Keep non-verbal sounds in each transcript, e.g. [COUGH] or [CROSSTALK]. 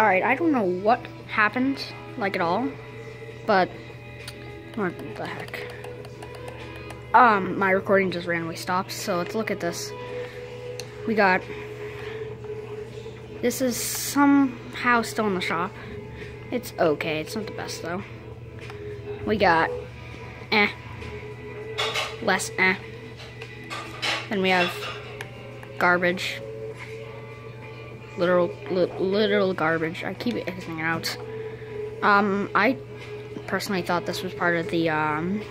Alright, I don't know what happened, like at all, but what the heck. Um, my recording just randomly stopped, so let's look at this. We got, this is somehow still in the shop. It's okay, it's not the best though. We got, eh, less eh. Then we have garbage literal li literal garbage. I keep Xing it out. Um, I personally thought this was part of the um,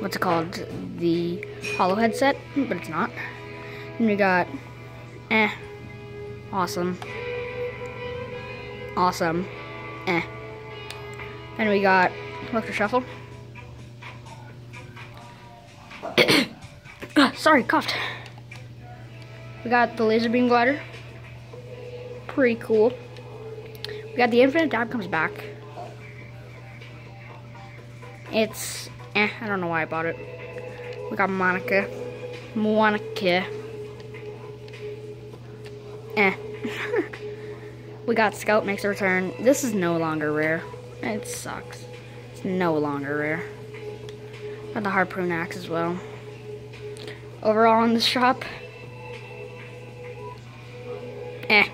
what's it called, the Hollow headset, but it's not. And we got, eh, awesome, awesome, eh. And we got Electro Shuffle. [COUGHS] Sorry, coughed. We got the laser beam glider pretty cool. We got the infinite dab comes back. It's, eh, I don't know why I bought it. We got Moniker. Moniker. Eh. [LAUGHS] we got Scout makes a return. This is no longer rare. It sucks. It's no longer rare. Got the Harpoon Axe as well. Overall in the shop, eh.